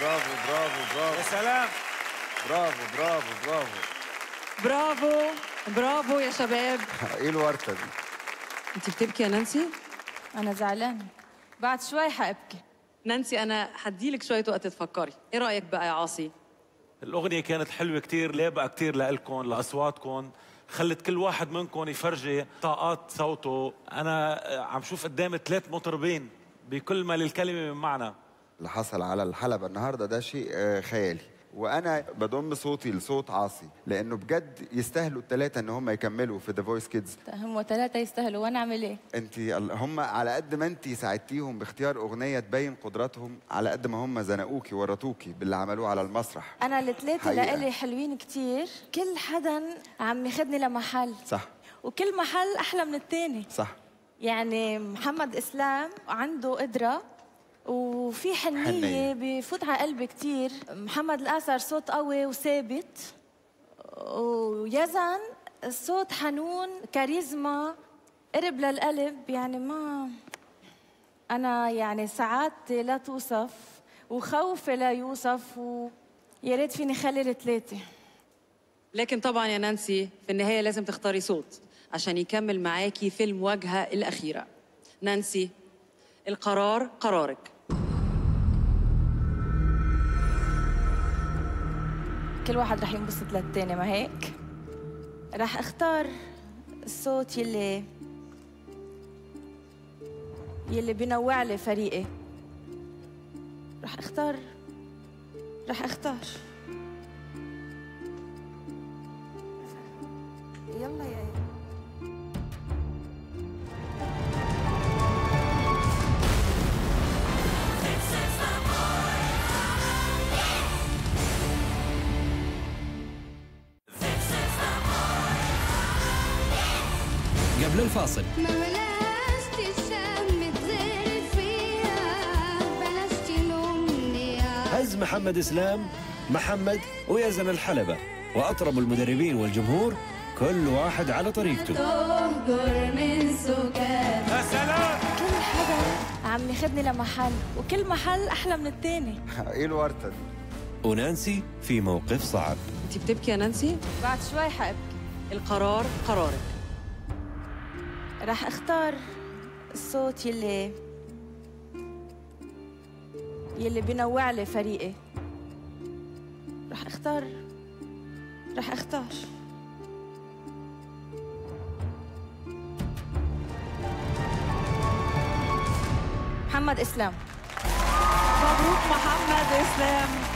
برافو برافو برافو. برافو برافو يا سلام. برافو برافو برافو. برافو برافو يا شباب. إيه الورطة دي؟ أنت بتبكي يا نانسي؟ أنا زعلانة. بعد شوي حأبكي نانسي أنا حديلك شوية وقت تفكري. إيه رأيك بقى يا عاصي؟ الأغنية كانت حلوة كتير. لايقة كتير؟ لإلكم لأصواتكم خلت كل واحد منكم يفرجي طاقات صوته. أنا عم شوف قدامي ثلاث مطربين بكل ما للكلمة من معنى. اللي حصل على الحلبة النهاردة ده شيء آه، خيالي. وأنا بضم صوتي لصوت عاصي لأنه بجد يستاهلوا الثلاثة إن هم يكملوا في The Voice Kids هم ثلاثة يستاهلوا وأنا أعمل إيه؟ أنت هم على قد ما أنت ساعدتيهم باختيار أغنية تبين قدراتهم على قد ما هم زنقوكي ورطوكي باللي عملوه على المسرح. أنا الثلاثة حقيقة. لإلي حلوين كتير. كل حدا عم ياخدني لمحل. صح. وكل محل أحلى من التاني. صح. يعني محمد إسلام عنده قدرة وفي حنية, حنية. بفوت على قلبي كتير. محمد الأسر صوت قوي وثابت. ويزن الصوت حنون كاريزما قرب للقلب يعني ما أنا يعني سعادتي لا توصف وخوفي لا يوصف ويا ريت فيني خلي الثلاثة لكن طبعا يا نانسي في النهاية لازم تختاري صوت عشان يكمل معاكي في المواجهه الأخيرة. نانسي القرار قرارك. كل واحد رح ينبسط للتاني ما هيك؟ رح أختار الصوت يلي يلي بينوع لي فريقي رح اختار رح أختار يلا يا تلومني يا هز محمد إسلام محمد ويزن الحلبة وأطرب المدربين والجمهور كل واحد على طريقته. تهجر من سكات يا سلام! كل حدا عم ياخدني لمحل وكل محل أحلى من التاني. إيه الورطة دي؟ ونانسي في موقف صعب. انت بتبكي يا نانسي؟ بعد شوي حأبكي. القرار قرارك. رح اختار الصوت يلي يلي بينوع لي فريقي. رح اختار رح اختار. محمد إسلام. مبروك محمد إسلام.